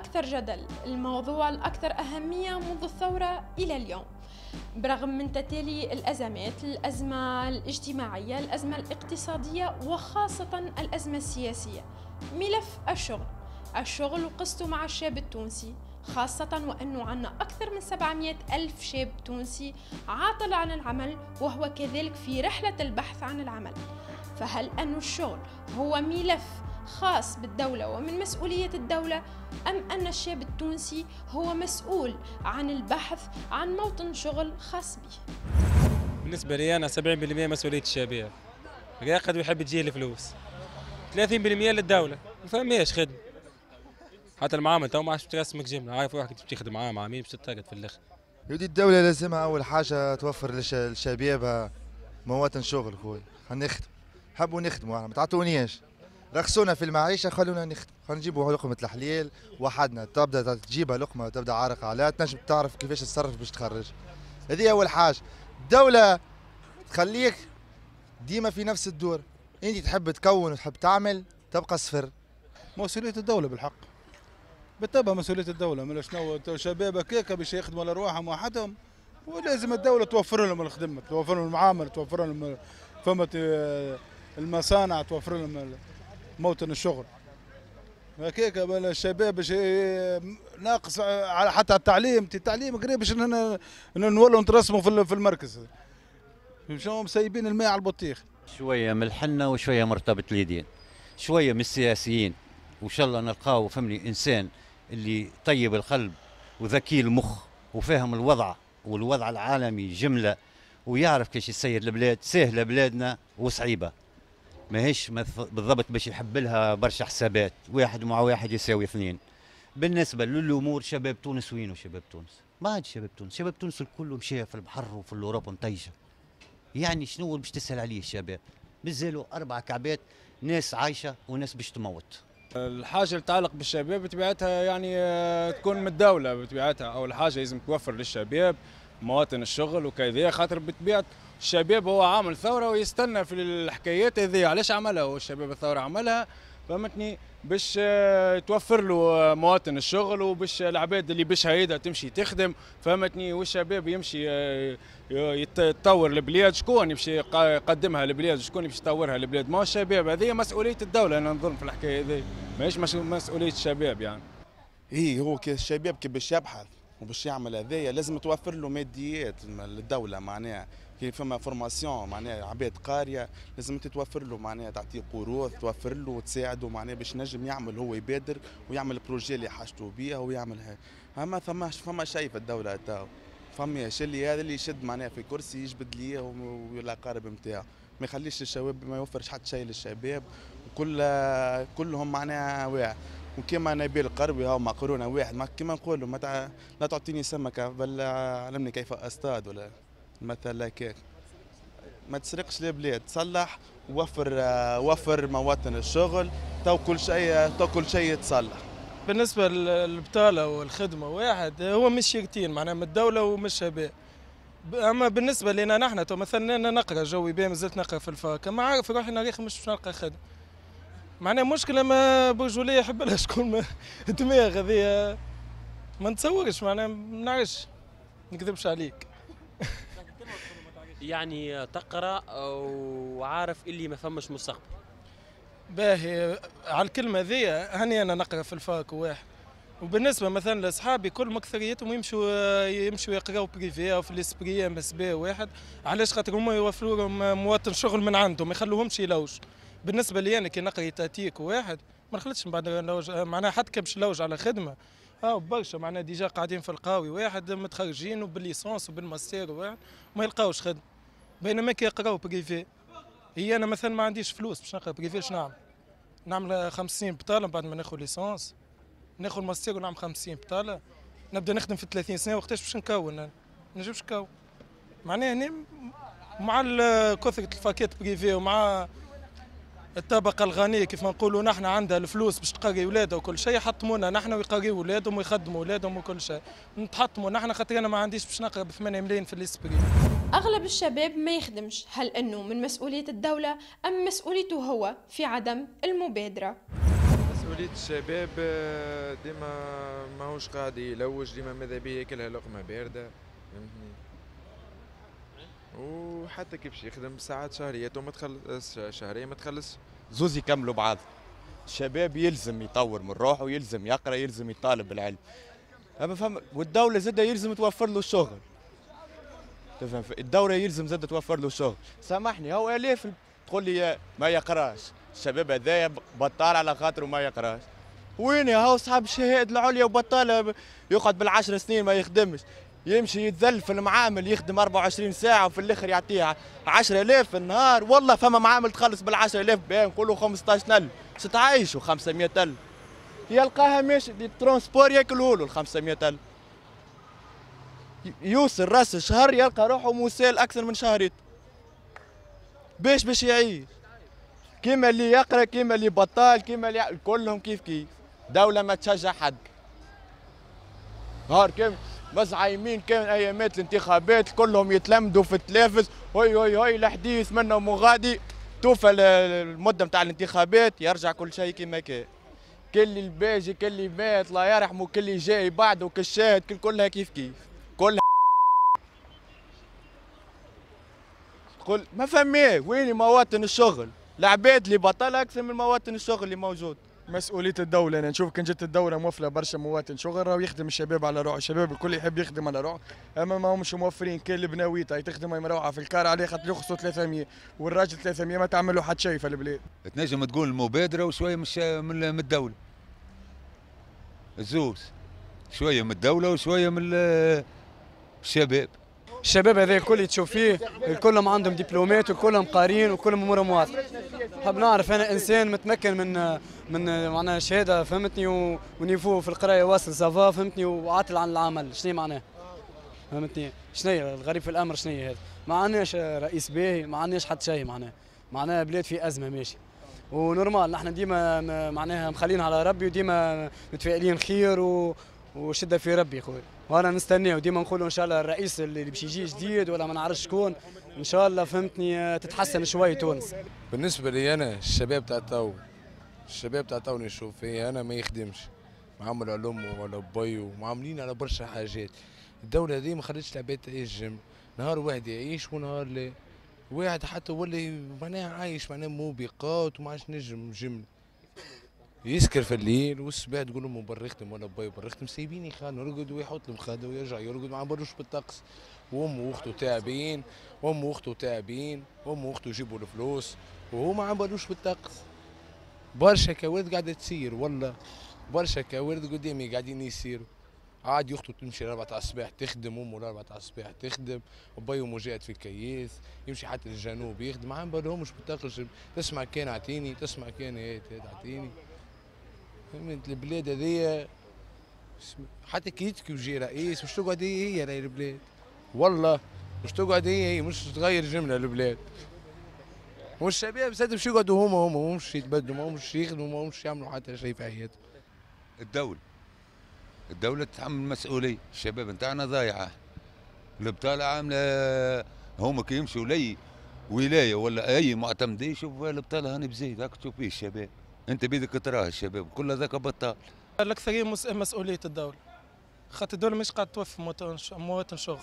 الأكثر جدل. الموضوع الأكثر أهمية منذ الثورة إلى اليوم. برغم من تتالي الأزمات الأزمة الاجتماعية الأزمة الاقتصادية وخاصة الأزمة السياسية. ملف الشغل. الشغل وقصته مع الشاب التونسي. خاصة وأنه عنا أكثر من 700 ألف شاب تونسي عاطل عن العمل وهو كذلك في رحلة البحث عن العمل. فهل أن الشغل هو ملف خاص بالدولة ومن مسؤولية الدولة أم أن الشاب التونسي هو مسؤول عن البحث عن موطن شغل خاص به؟ بالنسبة لي أنا 70% مسؤولية الشباب راقد ويحب تجيه الفلوس. 30% للدولة. ما فهميش خدمة. حتى المعامل تو ما عادش ترسمك جملة. عارف واحد باش تاخذ معاه مع مين باش تتاقد في الآخر. يودي الدولة لازمها أول حاجة توفر للشباب مواطن شغل خويا. خلينا نخدم. حبوا نخدموا ما تعطونيش رخصونا في المعيشة خلونا نخدم خلينا نجيبوا لقمه الحليل وحدنا. تبدأ تجيبها لقمه تبدا عارق عليها. تنجم تعرف كيفاش تتصرف باش تخرج. هذه أول حاجة. الدولة تخليك ديما في نفس الدور. أنت تحب تكون وتحب تعمل تبقى صفر. مسؤولية الدولة بالحق. بالطبع مسؤولية الدولة. من شنو شبابك هيك باش يخدموا على رواحهم وحدهم ولازم الدولة توفر لهم الخدمة توفر لهم المعامله توفر لهم فما المصانع توفر لهم موطن الشغل هكاك الشباب باش ناقص على حتى التعليم التعليم قريب باش نولوا نترسموا في المركز. شنو مسيبين الماء على البطيخ. شوية من الحنه وشوية مرتبط اليدين. شوية من السياسيين. وإن شاء الله نلقاو فهمني إنسان اللي طيب القلب وذكي المخ وفاهم الوضع والوضع العالمي جملة ويعرف كيش يسير البلاد سهله بلادنا وصعيبة. ماهيش بالضبط باش يحب لها برشا حسابات واحد مع واحد يساوي اثنين. بالنسبة للأمور شباب تونس وينو شباب تونس؟ ما عاد شباب تونس. شباب تونس الكل مشى في البحر وفي الأوروبا مطيشة. يعني شنو باش تسأل عليه الشباب؟ مازالوا أربع كعبات ناس عايشة وناس باش تموت. الحاجة اللي تتعلق بالشباب بطبيعتها يعني آه، تكون من الدولة بطبيعتها اول حاجة لازم توفر للشباب مواطن الشغل وكذا خاطر بطبيعة الشباب هو عامل ثورة ويستنى في الحكايات هذه. علاش عملها هو الشباب الثورة؟ عملها فهمتني باش آه، توفر له آه، مواطن الشغل وباش العباد اللي باش هيدا تمشي تخدم. فهمتني والشباب يمشي آه، يتطور البلاد. شكون يمشي يقدمها للبلاد؟ شكون باش يطورها البلاد ما الشباب. هذه مسؤولية الدولة. أنا نظن في الحكاية هذه ماهيش مسؤولية الشباب يعني. إيه هو الشباب كي باش يبحث وباش يعمل هذايا لازم توفر له ماديات الدولة معناها. كي فما formation معناها عباد قارية لازم انت توفر له معناها تعطيه قروض توفر له وتساعده معناها باش نجم يعمل هو يبادر ويعمل ال projet اللي حاجته بيها ويعملها. أما فما فما شيء في الدولة تاو فماش اللي هذا اللي يشد معناها في كرسي يجبد ليه والأقارب نتاعو ما يخليش الشباب ما يوفرش حتى شيء للشباب. وكل كلهم معناها واحد وكما نبيل القربي هاو مقرونه واحد ما كما نقولوا ما تع... لا تعطيني سمكة بل علمني كيف أصطاد ولا؟ مثل هكاك ما تسرقش البلاد تصلح وفر وفر مواطن الشغل تو كل شيء تو كل شيء يتصلح. بالنسبة للبطاله والخدمة واحد هو مش شركتين معناها من الدولة ومن الشباب أما بالنسبة لنا نحن تو مثلا أنا نقرأ جوي بيه مازلت نقرأ في الفاكهة ما عارف روحي ناريخ مش باش نلقى خدمة. معناها مشكلة ما برجولية يحب لها شكون دماغ هذه. ما نتصورش معناها ما نعرفش. نكذبش عليك. يعني تقرأ وعارف اللي ما فمش مستقبل. باهي على الكلمة ذي هاني أنا نقرأ في الفاك واحد. وبالنسبة مثلا لأصحابي كل اكثريتهم يمشوا يمشوا يقراو privé أو في ال ESPRIT MSB واحد. علاش؟ خاطر هما يوفروا لهم مواطن شغل من عندهم ما يخلوهمش يلوج. بالنسبة لي أنا كي نقرأ étatique واحد ما نخلطش من بعد معناها حتى كي باش نلوج على خدمة. آه برشا معناها déjà قاعدين في القهاوي واحد متخرجين وبال licence وبالماستير واحد ما يلقاوش خدمة. بينما كي يقراو privé هي أنا مثلا ما عنديش فلوس باش نقرا privé اش نعمل؟ نعمل 50 بطالة بعد ما ناخذ licence ناخذ ماستير ونعمل 50 بطالة. نبدأ نخدم في 30 سنة وقتاش باش نكون ما نجمش نكون. معناها هنا مع كثرة ال facultés privées ومع الطبقة الغنية كيف ما نقولوا نحن عندها الفلوس باش تقري ولادها وكل شيء يحطمونا نحن ويقريوا ولادهم ويخدموا ولادهم وكل شيء. نتحطموا نحن خاطر أنا ما عنديش باش نقرا ب 8 ملايين في ال ESPRIT أغلب الشباب ما يخدمش. هل أنه من مسؤولية الدولة أم مسؤوليته هو في عدم المبادرة؟ مسؤولية الشباب آه، ديما ماهوش قاعد يلوج ديما ماذا بيه ياكلها لقمة باردة فهمتني؟ وحتى كيف باش يخدم ساعات شهرية وما تخلص شهرية ما تخلص زوز يكملوا بعض. الشباب يلزم يطور من روحه يلزم يقرأ يلزم يطالب بالعلم. أما فهم والدولة زادة يلزم توفر له الشغل. تفهم. الدولة يلزم زادة توفر له شغل. سامحني هو الاف تقول لي ما يقراش. الشباب هذايا بطال على خاطره ما يقراش. وين يا هو صاحب الشهادة العليا وبطال يقعد بالعشر سنين ما يخدمش. يمشي يتذل في المعامل يخدم 24 ساعة وفي الآخر يعطيها 10000 في النهار. والله فما معامل تخلص بال 10000 بها نقولوا 15000 باش تعيشوا 500000 يلقاها ماشي ال transport ياكلوا له ال 500000 يوصل راس الشهر يلقى روحه مسال أكثر من شهرين باش باش يعيش. كيما اللي يقرأ كيما اللي بطال كيما اللي كلهم كيف كيف. دولة ما تشجع حد. نهار كيف مزعيمين كان ايامات الانتخابات كلهم يتلمدوا في التلافز هوي هوي هوي الحديث منهم وغادي توفى المدة نتاع الانتخابات يرجع كل شيء كما كان كل الباجي كل اللي مات الله يرحمه كل اللي جاي بعده كالشاهد كل كلها كيف كيف كلها قل ما فهميه وين مواطن الشغل؟ العباد اللي بطل أكثر من مواطن الشغل اللي موجود. مسؤولية الدولة أنا نشوف كان جت الدولة موفره برشا مواطن شغل راهو يخدم الشباب على روحه الشباب الكل يحب يخدم على روحه أما ما همش موفرين كان البناويت هاي تخدم هاي مروعه في الكار عليه خاطر يخصوا 300 والراجل 300 ما تعمل له حد شيء في البلاد. تنجم تقول المبادرة وشوية مش من الدولة. الزوز شوية من الدولة وشوية من الشباب. الشباب هذا الكل تشوف فيه كلهم عندهم دبلومات وكلهم قارين وكلهم أمورهم واضحة. حاب نعرف أنا إنسان متمكن من من معناها شهادة فهمتني؟ ونيفو في القراية واصل سافا فهمتني؟ وعاطل عن العمل. شنو معناه؟ فهمتني؟ شنو الغريب في الأمر؟ شنو هذا ما عندناش رئيس باهي ما عندناش حتى شيء معناه معناها بلاد في أزمة ماشي. و normal نحن ديما معناها مخلين على ربي وديما متفائلين خير و وشدة في ربي خويا وأنا نستناه وديما نقولوا إن شاء الله الرئيس اللي باش يجي جديد ولا ما نعرفش شكون إن شاء الله فهمتني تتحسن شوي تونس. بالنسبة لي أنا الشباب تاع تو الشباب تاع تو نشوف فيه أنا ما يخدمش. معول على امه ولا بيه ومعولين على برشا حاجات. الدولة دي ما خلتش العباد تعيش جم نهار واحد يعيش ونهار لا. واحد حتى ولا معناها عايش معناها موبقات وما عادش نجم جمله يسكر في الليل والصباح تقول لهم برختم ولا باي برختم سايبيني خان يرقد ويحط المخده ويرجع يرقد ما بروش بالطقس. وامه وأخته تعبين وامه وأخته تعبين وامه وأخته يجيبوا الفلوس وهو ما عملوش بالطقس. برشا كوارث قاعدة تصير والله. برشا كوارث قدامي قاعدين يصيروا. عاد يخطو تمشي الأربعة تاع الصباح تخدم أمه تاع الصباح تخدم وبي أمه جات في الكياس يمشي حتى للجنوب يخدم. ما بالهمش بالطقس تسمع كان اعطيني تسمع كان هات اعطيني فهمت؟ البلاد هذيا. حتى كي يجي رئيس مش تقعد هي هي راهي البلاد. والله مش تقعد هي هي مش تغير جملة البلاد. والشباب زاد مش يقعدوا هما هما مش يتبدلوا ما يخدموا ما يعملوا حتى شيء في حياتهم الدولة. الدولة تتحمل المسؤولية الشباب نتاعنا ضايعة. البطالة عاملة هما كي يمشوا لي ولاية ولا أي معتمد يشوف البطالة هاني بزيد. هاك تشوف فيه الشباب. انت بيدك تراه الشباب كل ذاك بطال. الاكثريه مسؤولية الدولة. خاطر الدولة مش قاعدة توفر مواطن شغل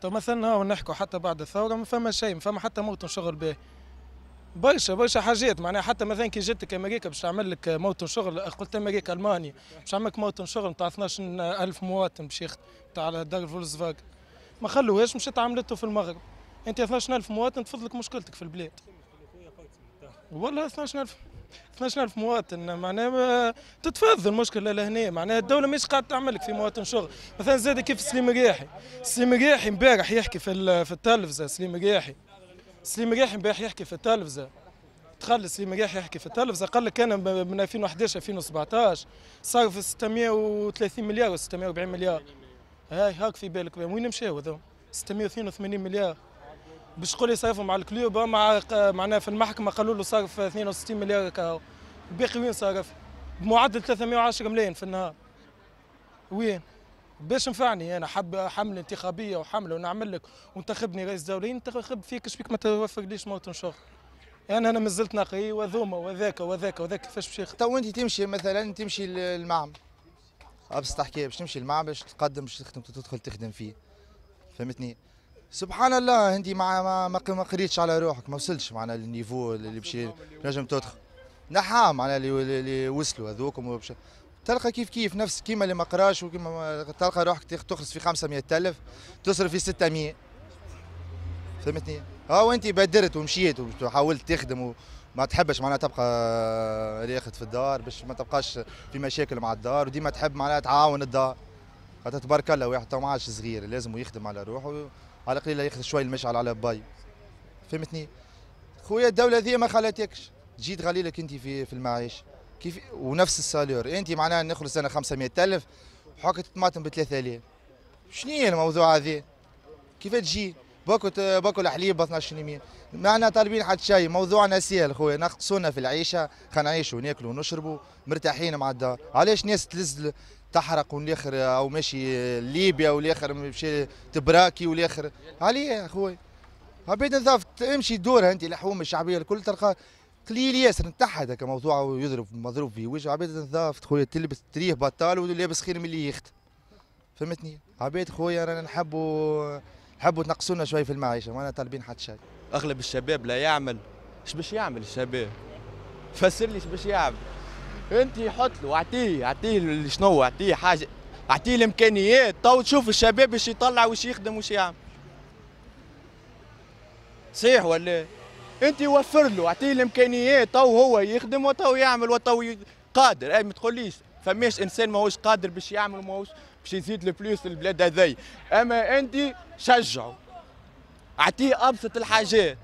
تو مثلا هاو نحكوا حتى بعد الثورة ما فما شيء ما فما حتى موطن شغل به. برشا برشا حاجات معناها حتى مثلا كي جاتك أمريكا باش تعمل لك موطن شغل قلت أمريكا ألمانيا باش تعمل لك موطن شغل نتاع 12000 مواطن باش يخدم تاع دار فولكس فاجن ما خلوهاش مشيت عملته في المغرب. أنت 12000 مواطن تفضلك مشكلتك في البلاد. والله 12000 12000 مواطن معناها تتفضل المشكلة لهنا معناها الدولة مش قاعدة تعمل لك في مواطن شغل. مثلا زاد كيف سليم رياحي؟ سليم رياحي امبارح يحكي في في التلفزة سليم رياحي. سليم رياحي امبارح يحكي في التلفزة. تخلي سليم رياحي يحكي في التلفزة قال لك أنا من 2011 2017 صرف 630 مليار و 640 مليار. هاي هاك في بالك وين مشاو هذو 682 مليار. باش تقول لي صرفوا مع الكلوب مع معناها في المحكمة قالوا له صرف 62 مليار كاو الباقي وين صرف؟ بمعدل 310 ملايين في النهار. وين؟ باش نفعني أنا حب حملة انتخابية وحملة ونعمل لك. وانتخبني رئيس دولة انتخب فيك شبيك ما توفرليش موطن شغل يعني أنا مازلت نقي وذوما وذاك وذاك وذاك. كيفاش باش يخدم تو أنت تمشي مثلا تمشي للمعمل. أبسط حكايه باش تمشي للمعمل باش تقدم باش تخدم تدخل تخدم فيه. فهمتني؟ سبحان الله انت ما ما ما, قريتش على روحك ما وصلتش معنا للنيفو اللي باش نجم تدخل. نحام معناها اللي, اللي وصلوا هذوكم تلقى كيف كيف نفس كيما اللي ما قراش وكيما تلقى روحك تخلص في 500 ألف تصرف في 600 فهمتني؟ ها وانت بدرت ومشيت وحاولت تخدم وما تحبش معناها تبقى ريخت في الدار باش ما تبقاش في مشاكل مع الدار وديما تحب معناها تعاون الدار. خاطر تبارك الله واحد تو ما عادش صغير لازم يخدم على روحه. على القليل ياخذ شوي المشعل على باي. فهمتني؟ خويا الدولة ذي ما خلاتكش. جيت غالي لك أنت في في المعيش كيف؟ ونفس ال salaire أنت معناها نخلص أنا 500 ألف وحكة الطماطم ب 3000 شنو هي الموضوع هذا كيف تجي؟ باكل باكل حليب ب 12 معنا طالبين حد شيء موضوعنا سهل خويا. نقصونا في العيشة خلينا نعيشوا وناكلوا ونشربوا مرتاحين مع الدار. علاش ناس تلز تحرق والآخر أو ماشي ليبيا والآخر مشي تبراكي والآخر؟ عليه خويا. عبيد نظافت امشي دورها أنت الحوم الشعبية الكل تلقى قليل ياسر نتحد هكا موضوع ويضرب مضروب في وجه عبيد نظافت خويا تلبس تريه بطال ولابس خير من اللي يخت؟ فهمتني؟ عبيد خويا رانا نحبوا نحبوا تنقصونا شوي في المعيشة ما طالبين حتى شيء أغلب الشباب لا يعمل. إيش باش يعمل الشباب؟ فسر لي إيش باش يعمل. أنت حط له أعطيه أعطيه شنو أعطيه حاجة أعطيه الإمكانيات. تو تشوف الشباب إيش يطلع واش يخدم واش يعمل. صحيح ولا؟ أنت وفر له أعطيه الإمكانيات. تو هو يخدم وتو يعمل وتو قادر. أي ما تقوليش فماش إنسان ماهوش قادر باش يعمل ماهوش باش يزيد الفلوس للبلاد هذي أما أنت شجعه أعطيه أبسط الحاجات.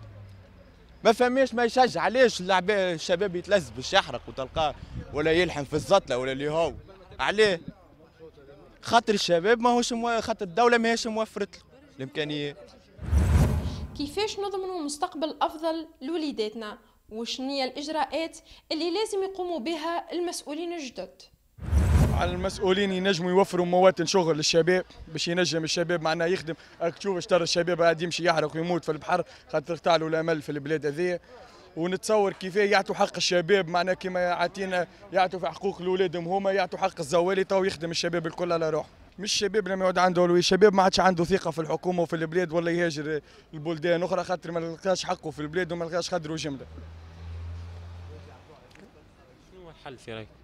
ما فماش ما يشجع. علاش الشباب يتلز باش يحرق وتلقاه ولا يلحم في الزطلة ولا اللي هو. عليه خاطر الشباب ماهوش مو... خاطر الدولة ماهيش موفرت له الإمكانيات. كيفاش نضمنوا مستقبل أفضل لوليداتنا؟ وشنو هي الإجراءات اللي لازم يقوموا بها المسؤولين الجدد؟ على المسؤولين ينجموا يوفروا مواطن شغل للشباب باش ينجم الشباب معناها يخدم. تشوف ترى الشباب قاعد يمشي يحرق ويموت في البحر خاطر تعلوا الامل في البلاد هذه ونتصور كيفاه يعطوا حق الشباب معناها كما يعطينا يعطوا في حقوق لاولادهم هما يعطوا حق الزوالي تو يخدم الشباب الكل على روحه. مش الشباب لما يقعد عنده الشباب ما عادش عنده ثقة في الحكومة وفي البلاد ولا يهاجر البلدان أخرى خاطر ما لقاش حقه في البلاد وما لقاش قدره جمله شنو الحل في رأيك؟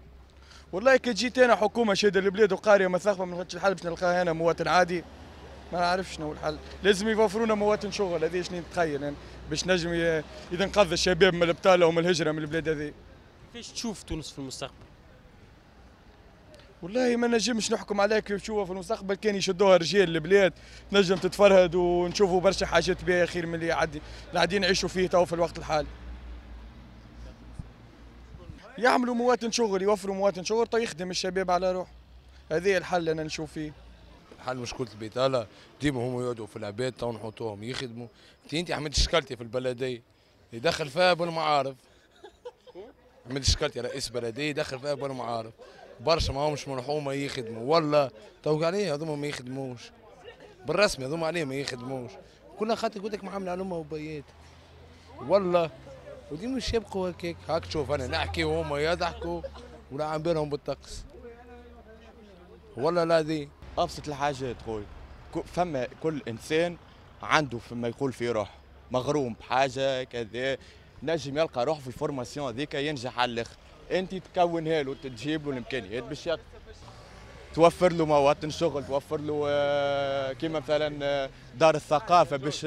والله كي جيت أنا حكومة شاده البلاد وقارية مثقفه ما نحطش الحل باش نلقاها أنا مواطن عادي ما نعرفش شنو الحل. لازم يوفرونا مواطن شغل هذه شنو نتخيل يعني باش نجم إذا نقذ الشباب من البطاله ومن الهجرة من البلاد هذه. كيفاش تشوف تونس في المستقبل؟ والله ما نجمش نحكم عليك كيف تشوفها في المستقبل كان يشدوها رجال البلاد نجم تتفرهد ونشوفوا برشا حاجات بها خير من اللي قاعدين نعيشوا فيه تو في الوقت الحالي. يعملوا مواطن شغل يوفروا مواطن شغل تو يخدم الشباب على روح. هذه الحل أنا نشوف فيه. حل مشكله البطاله ديما هم يقعدوا في العباد تو نحطوهم يخدموا. انت احمد شكلتي في البلديه يدخل فيها بالمعارف احمد شكلتي رئيس بلديه يدخل فيها بالمعارف برشا ما همش مرحومة يخدموا. ولا تو عليه هذوما ما يخدموش. بالرسمي هذوما عليه ما يخدموش. كلها خاطر قلت لك معامله على وبيات. والله ودي مش يبقوا هكاك هاك تشوف أنا نحكي وهم يضحكوا ولا عم بالهم بالطقس. ولا لا دي ابسط الحاجات خوي فما كل إنسان عنده فيما يقول في روح. مغروم بحاجة كذا نجم يلقى روح في ال formation هذيك ينجح على الآخر. أنت تكونها له تجيب له الإمكانيات باش توفر له مواطن شغل توفر له آه، كيما مثلا آه، دار الثقافة باش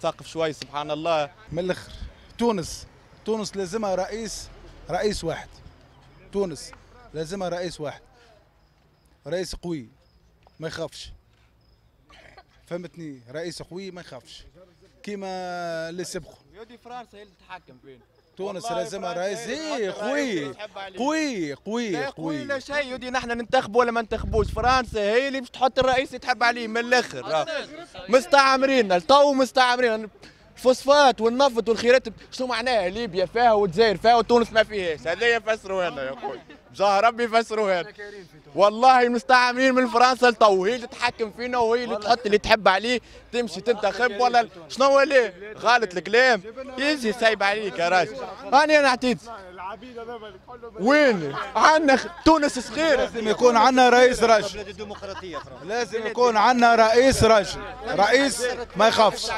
تثقف شوي سبحان الله. من الآخر تونس. تونس لازمها رئيس رئيس واحد. تونس لازمها رئيس واحد. رئيس قوي ما يخافش. فهمتني؟ رئيس قوي ما يخافش. كيما اللي سبقوا يودي فرنسا هي اللي تتحكم فين؟ تونس لازمها رئيس. إيه قوي قوي قوي قوي. لا شيء. يودي نحن ننتخبوا ولا ما ننتخبوش؟ فرنسا هي اللي باش تحط الرئيس يتحب عليه من الآخر. مستعمرين تو مستعمرين. الفوسفات والنفط والخيرات. شنو معناها ليبيا فيها والجزائر فيها وتونس ما فيهاش؟ هذا يفسروا هنا يا أخوي جاه ربي يفسروها لنا. والله مستعمرين من فرنسا لتو. هي اللي تتحكم فينا وهي اللي تحط اللي تحب عليه. تمشي تنتخب. ولا شنو هو غلط الكلام. يجي سايب عليك يا راجل. أنا أنا عتيت وين؟ عندنا تونس صغيره لازم يكون عندنا رئيس رجل. لازم يكون عندنا رئيس رجل. رئيس ما يخافش.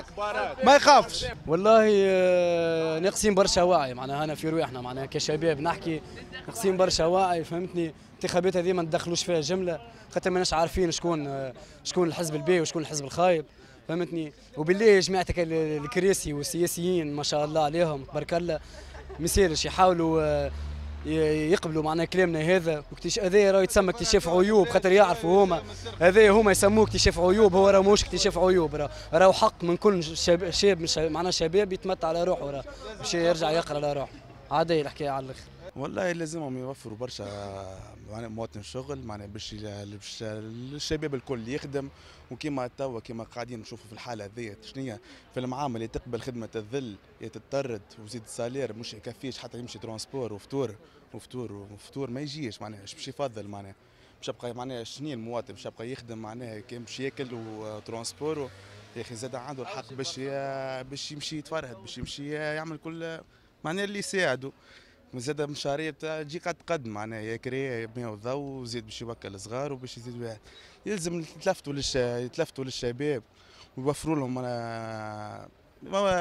ما يخافش. والله آه، ناقصين برشا وعي. معناها أنا في رواحنا معناها كشباب نحكي ناقصين برشا وعي فهمتني؟ الانتخابات هذه ما ندخلوش فيها جملة خاطر ماناش عارفين شكون آه، شكون الحزب الباهي وشكون الحزب الخايب فهمتني؟ وبالله جماعتك ال- الكراسي والسياسيين ما شاء الله عليهم تبارك الله. مسيرش يحاولوا آه، يقبلوا معنا كلامنا هذا. واكتش... هذا راه يتسمى اكتشاف عيوب خاطر يعرفوا هما. هذا هما يسموه اكتشاف عيوب هو راه ماهوش اكتشاف عيوب. راه راهو حق من كل شاب, شاب مش معناه شباب يتمتع على روحه راه باش يرجع يقرأ على روحه. عادي الحكاية على الآخر. والله لازمهم يوفروا برشا مواطن شغل معناها باش ال- باش الشباب الكل يخدم. وكيما توا كيما قاعدين نشوفوا في الحالة هذيا شنيا؟ في المعامل اللي تقبل خدمة الظل يا تتطرد وزيد ال salaire مش يكفيش حتى يمشي transport وفطور وفطور وفطور ما يجيش معناها إيش باش يفضل معناها. باش يبقى معناها شنيا المواطن باش يبقى يخدم معناها كان باش ياكل و transport يا أخي زاد عنده الحق باش باش يمشي يتفرهد باش يمشي يعمل كل معناها اللي يساعده زاد مشاريع تاع تجي قد قد معناها يا كريه ماء وضوء وزيد باش يوكل صغار وباش يزيد واحد يلزم يتلفتوا للش يتلفتوا للشباب ويوفروا لهم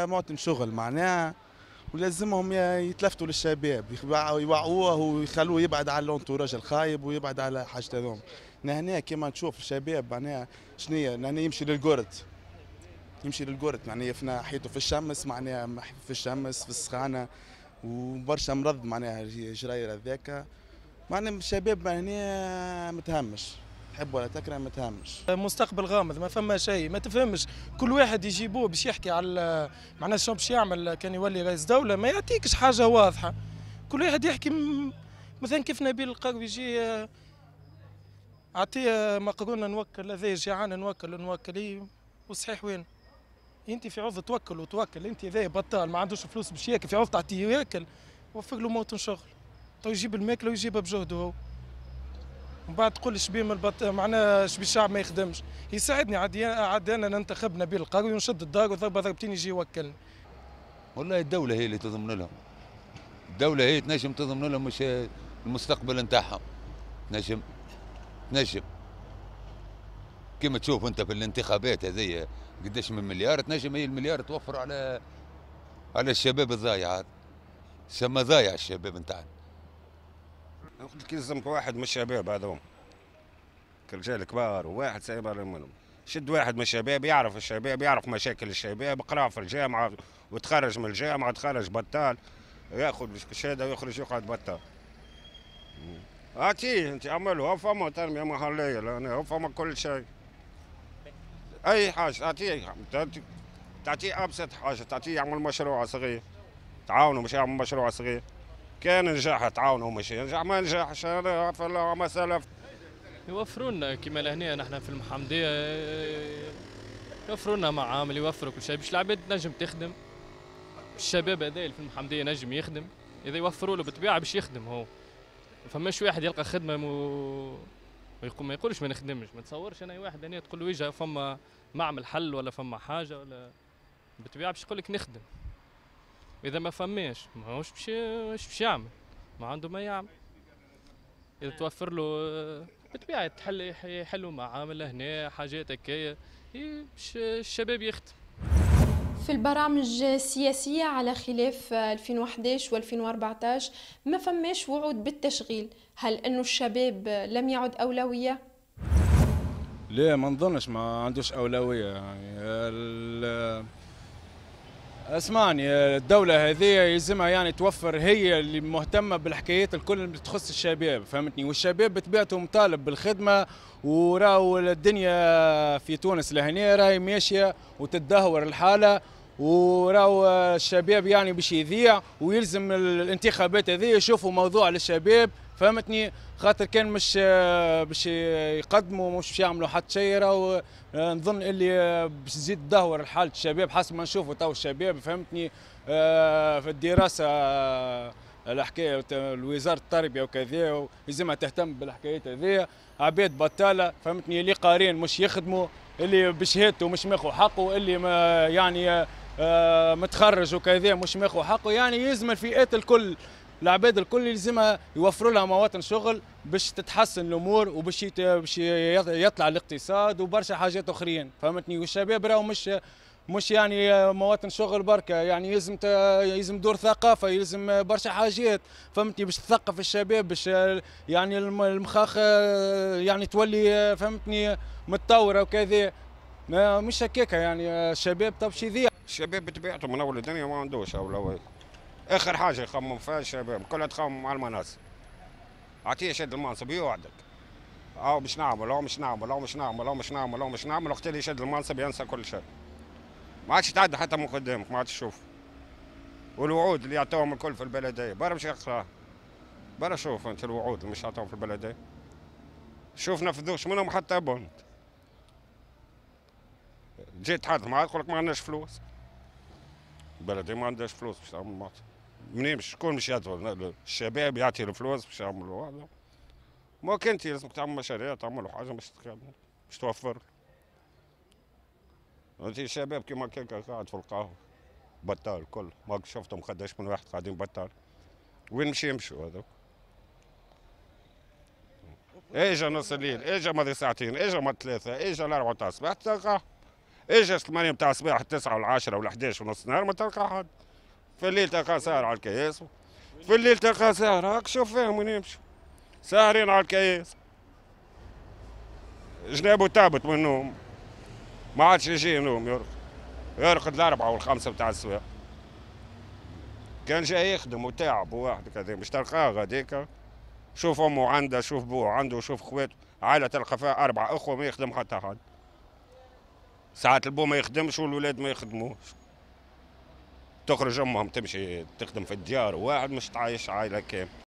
مواطن شغل معناها. ولازمهم يتلفتوا للشباب يوعوه ويخلوه يبعد على الانتوراج الخايب ويبعد على حاجة هذوم. هنا كيما تشوف الشباب معناها شنيا هنا يمشي للقرد. يمشي للقرد معناها يفنى حيطه في الشمس معناها في الشمس في السخانة. وبرشا مرض معناها جراير هذاك معناها الشباب هنا متهمش. تحب ولا تكره متهمش. مستقبل غامض ما فما شيء ما تفهمش. كل واحد يجيبوه باش يحكي على معناها شنو باش يعمل كان يولي رئيس دولة ما يعطيكش حاجة واضحة. كل واحد يحكي م- مثلا كيف نبيل القروي يجي آه، أعطيه مقرونة نوكل هذا جيعان نوكل نوكل وصحيح وين؟ انت في عوض توكل وتوكل انت ذا بطال ما عندوش فلوس باش ياكل في عوض تعطيه ياكل وفر له موطن شغل تو يجيب الماكلة ويجيبها بجهده هو. ومن بعد تقول شبيه من البط معناها شبي الشعب ما يخدمش. يساعدني عادي عاد أنا ننتخب نبيل القروي ونشد الدار وضربه ضربتين يجي يوكلني. والله الدولة هي اللي تضمن لهم. الدولة هي تنجم تضمن لهم مش المستقبل نتاعهم. تنجم تنجم. كما تشوف أنت في الانتخابات هذه قداش من مليار تنجم هي المليار توفر على على الشباب الضايع هذا. سما ضايع الشباب نتاعنا قلت لك يلزمك واحد من الشباب هذوم كرجال كبار وواحد سايب على منهم. شد واحد من الشباب يعرف الشباب يعرف مشاكل الشباب قرا في الجامعة وتخرج من الجامعة تخرج بطال يأخذ الشهادة ويخرج يقعد بطال. اعطيه أنت اعمله هو فما تنمية محلية لأن هو فما كل شيء. أي حاجة تعطيه تعطي- تعطيه أبسط حاجة تعطيه يعمل مشروع صغير تعاونوا باش يعمل مشروع صغير. كان نجاح تعاونوا مش ينجح ما نجحش الله عما سلف. يوفروا لنا كيما لهنا نحن في المحمدية يوفروا لنا معامل يوفروا كل شيء باش العباد تنجم تخدم. الشباب هذا اللي في المحمدية نجم يخدم إذا يوفروا له بالطبيعة باش يخدم هو. ما فماش واحد يلقى خدمة مو ما يقولش ما نخدمش ما تصورش أنا واحد هنا تقول له وجه فما معمل حل ولا فما حاجة ولا بالطبيعة باش يقول لك نخدم. إذا ما فماش ما هوش باش باش باش يعمل ما عنده ما يعمل. إذا توفر له بالطبيعة تحل يحلوا معامل هنا حاجات هكايا باش الشباب يخدم. في البرامج السياسية على خلاف 2011 و2014 ما فماش وعود بالتشغيل هل أنه الشباب لم يعد أولوية؟ لا ما نظنش ما عندوش أولوية يعني اسمعني الدولة هذه يلزمها يعني توفر هي اللي مهتمة بالحكايات الكل اللي تخص الشباب فهمتني؟ والشباب بطبيعته مطالب بالخدمة وراو الدنيا في تونس لهنا راهي ماشية وتتدهور الحالة وراو الشباب يعني باش يذيع ويلزم الانتخابات هذه يشوفوا موضوع للشباب فهمتني؟ خاطر كان مش باش يقدموا مش باش يعملوا حتى شيء راهو نظن اللي باش تزيد تدهور حالة الشباب حسب ما نشوفوا تو الشباب فهمتني؟ آه، في الدراسة الحكاية وزاره التربية وكذا لازمها تهتم بالحكايات هذيا عباد بطالة فهمتني؟ اللي قارين مش يخدموا اللي بشهادته مش ماخذ حقه اللي ما يعني آه متخرج وكذا مش ماخذ حقه. يعني يلزم الفئات الكل. العباد الكل يلزمها يوفروا لها مواطن شغل باش تتحسن الأمور وباش باش يطلع الاقتصاد وبرشا حاجات أخرين. فهمتني؟ والشباب راهو مش مش يعني مواطن شغل بركة. يعني يلزم يلزم دور ثقافة يلزم برشا حاجات. فهمتني؟ باش تثقف الشباب باش يعني المخاخ يعني تولي فهمتني متطورة وكذا. مش هكاك يعني. الشباب طب شي ذي. الشباب بطبيعته من أول الدنيا ما عندوش أولوية. آخر حاجة يخمم فيها الشباب كلها تخمم على المناصب. اعطيه شد المنصب يوعدك. أو مش نعمل أو مش نعمل أو مش نعمل أو مش نعمل أو مش نعمل وقت اللي يشد المنصب ينسى كل شيء. ما عادش تعدى حتى من قدامك ما عادش تشوف. والوعود اللي يعطوهم الكل في البلدية برا مش يقراها برا شوف أنت الوعود اللي مش يعطوهم في البلدية. شوف نفذوش منهم حتى بنت جيت تحدث معاه يقول لك ما عندناش فلوس. البلدية ما عندهاش فلوس باش تعمل ماط منين شكون باش يدخل الشباب يعطي الفلوس باش يعملوا هذا ما كنت لازمك تعمل مشاريع تعملوا حاجة باش باش توفر انت الشباب كيما كيكا قاعد في القهوه بطال الكل ما شفتهم قداش من واحد قاعدين بطال وين مشي يمشوا هذوك اجا نص الليل اجا ماضي ساعتين اجا ما ثلاثة اجا الأربعة تاع الصباح تلقاه اجا ثمانية تاع الصباح التسعة والعشرة ولا 11 ونص نهار ما تلقى حد في الليل تلقى ساهر على الكياس. في الليل تلقى ساهر هاك شوف فيهم وين يمشوا ساهرين على الكياس. جنابه تابت من النوم. ما عادش يجي نوم يرقد. يرقد الأربعة والخمسة بتاع السواق كان جاي يخدم وتعب وواحد كذا مش تلقاه غاديك. شوف أمه عنده شوف بوه عنده شوف خوات عائلة تلقى فيها أربع إخوة ما يخدم حتى حد. ساعات البو ما يخدمش والولاد ما يخدموش. تخرج أمهم تمشي تخدم في الديار واحد مش تعايش عائلة كامل